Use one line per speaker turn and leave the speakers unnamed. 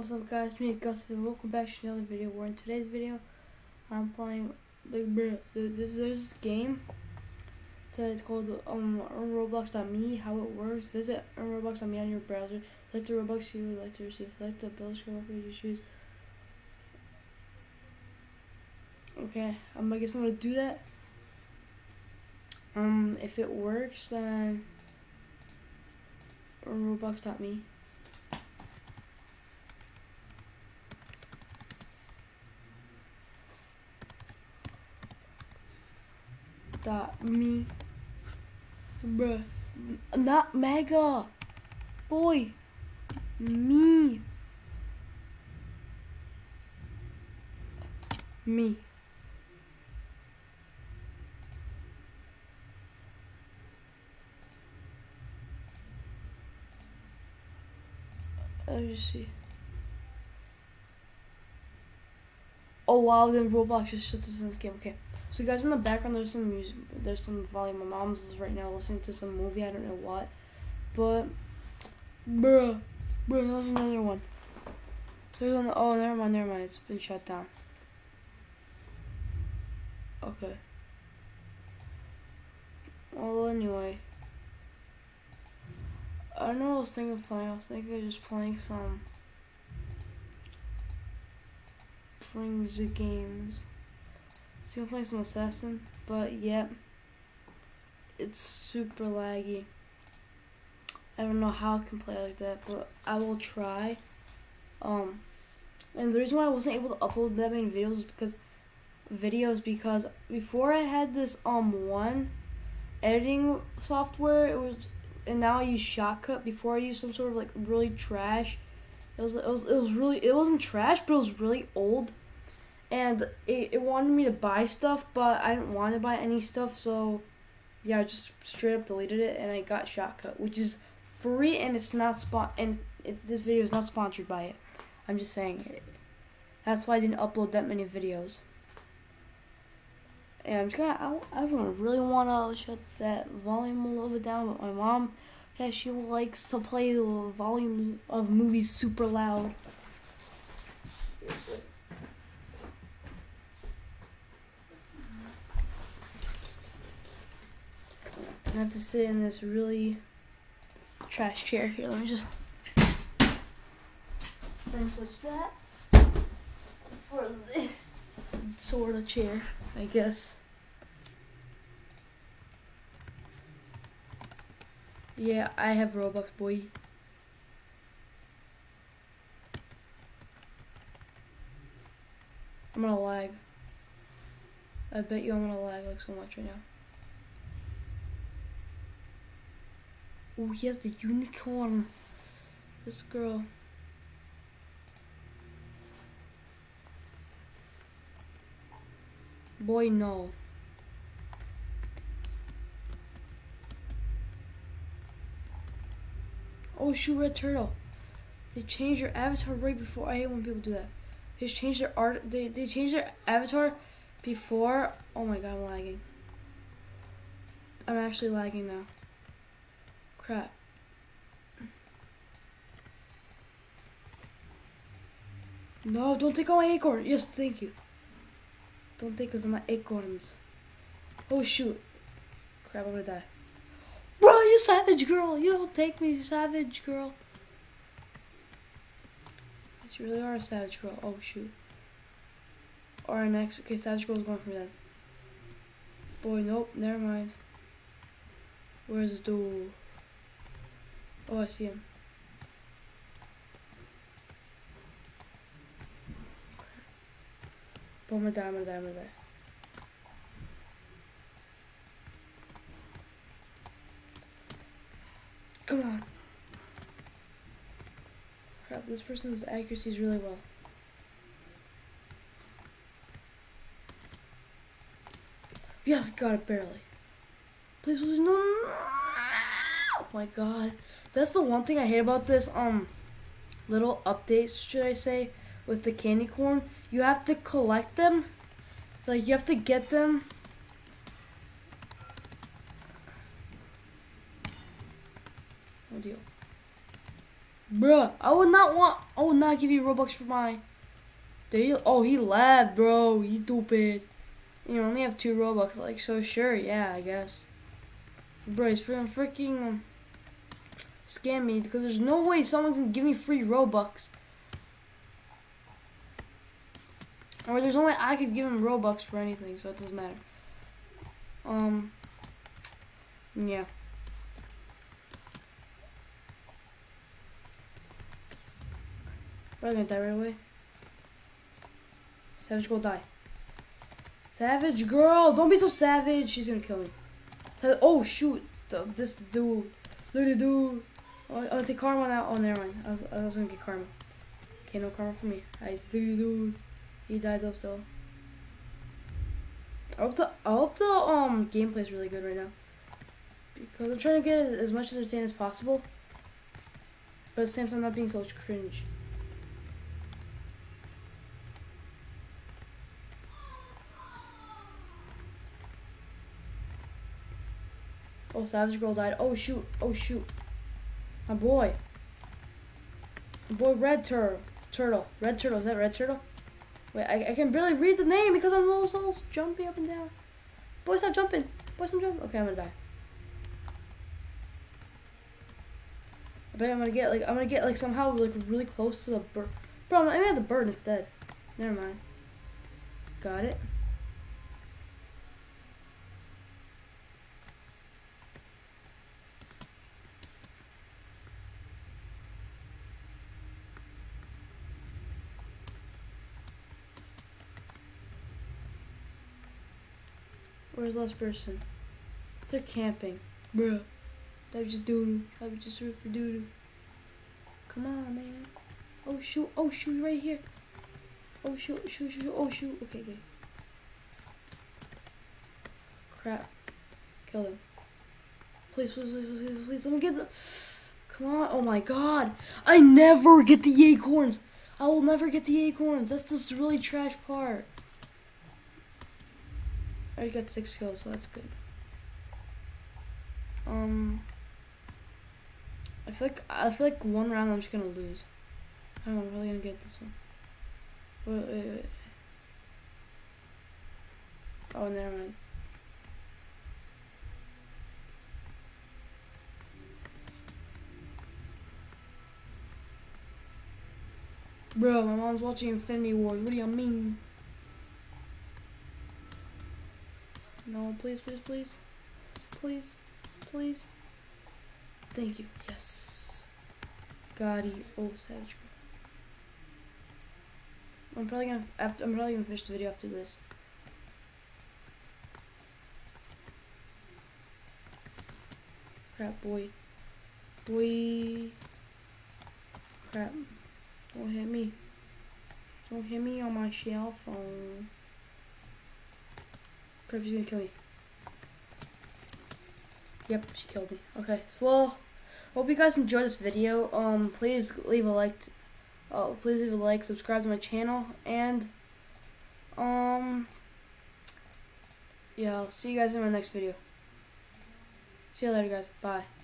What's up guys, me Gus and welcome back to another video where in today's video I'm playing like this there's this game that is called um earnroblox.me how it works. Visit earnroblox.me on your browser. Select the robux you would like to receive. Select the bill scroll you choose. Okay I'm gonna guess I'm gonna do that. Um if it works then earnroblox.me dot me bruh. Not mega. Boy. Me. Me. Let me see. Oh wow then roblox just shut this in this game okay so guys, in the background, there's some music, there's some volume. My mom's is right now listening to some movie. I don't know what, but bruh, bruh, there's another one. There's on. Oh, never mind, never mind. It's been shut down. Okay. Well, anyway. I don't know what I was thinking of playing. I was thinking of just playing some Frings games. So I'm some Assassin, but yeah, it's super laggy. I don't know how I can play like that, but I will try. Um, and the reason why I wasn't able to upload that many videos is because videos because before I had this um one editing software, it was and now I use Shotcut. Before I used some sort of like really trash. It was it was it was really it wasn't trash, but it was really old and it, it wanted me to buy stuff, but I didn't want to buy any stuff, so yeah, I just straight up deleted it, and I got Shotcut, which is free, and it's not spot, and it, this video is not sponsored by it. I'm just saying it. That's why I didn't upload that many videos. And I'm just gonna, I, I really want to shut that volume a little bit down, but my mom, yeah, she likes to play the volume of movies super loud. I have to sit in this really trash chair here. Let me just then switch that for this sort of chair, I guess. Yeah, I have Robux, boy. I'm gonna lag. I bet you I'm gonna lag like so much right now. Oh, he has the unicorn. This girl. Boy, no. Oh, shoot, red turtle. They changed your avatar right before. I hate when people do that. They changed their art. They they changed their avatar before. Oh my god, I'm lagging. I'm actually lagging now. Crap. No, don't take all my acorn. Yes, thank you. Don't take of my acorns. Oh, shoot. Crap, I'm gonna die. Bro, you savage girl. You don't take me, savage girl. Yes, you really are a savage girl. Oh, shoot. Alright, next. Okay, savage girl's going for that. Boy, nope. Never mind. Where's the... Oh, I see him. Oh, gonna die, I'm gonna die. Come on. Crap, this person's accuracy is really well. Yes, got it barely. Please, please, no. Oh my god. That's the one thing I hate about this um little updates, should I say, with the candy corn. You have to collect them. Like you have to get them. No deal. Bruh, I would not want, I would not give you Robux for my, did he, oh, he left bro, you stupid. You only have two Robux, like, so sure, yeah, I guess. Bro, he's freaking, freaking, um, scam me, because there's no way someone can give me free Robux. Or there's no way I could give him Robux for anything, so it doesn't matter. Um, yeah. Probably gonna die right away. Savage girl die. Savage girl, don't be so savage. She's gonna kill me. Oh shoot, this dude, look at dude. Oh, I'll take karma now. Oh, never mind. I was, I was gonna get karma. Okay, no karma for me. I do. He died though still. I hope the I hope the um gameplay is really good right now. Because I'm trying to get as much entertainment as possible. But at the same time not being so cringe. Oh, Savage Girl died. Oh, shoot. Oh, shoot. My boy. My boy Red Turtle. Turtle. Red Turtle. Is that Red Turtle? Wait, I, I can barely read the name because I'm little so jumping up and down. Boy, stop jumping. Boy, stop jumping. Okay, I'm gonna die. I bet I'm gonna get like I'm gonna get like somehow like really close to the bird. Bro, I'm mean the bird is dead. Never mind. Got it. Where's the last person? They're camping. Bruh. That was just doo-doo. That was just super doo-doo. Come on, man. Oh, shoot. Oh, shoot. Right here. Oh, shoot. Shoot, shoot. Oh, shoot. Okay, okay. Crap. Kill him. Please, please, please, please, please. Let me get the... Come on. Oh, my God. I never get the acorns. I will never get the acorns. That's this really trash part. I already got six kills, so that's good. Um, I feel like I feel like one round I'm just gonna lose. I I'm really gonna get this one. Wait, wait, wait. Oh, never mind. Bro, my mom's watching Infinity War. What do you mean? No, please, please, please. Please, please. Thank you. Yes. Gotti. Oh, Savage. I'm probably gonna I'm probably gonna finish the video after this. Crap boy. Boy Crap. Don't hit me. Don't hit me on my shell phone. Kirby's gonna kill me. Yep, she killed me. Okay, well, hope you guys enjoyed this video. Um, please leave a like. Oh, please leave a like, subscribe to my channel, and um, yeah, I'll see you guys in my next video. See you later, guys. Bye.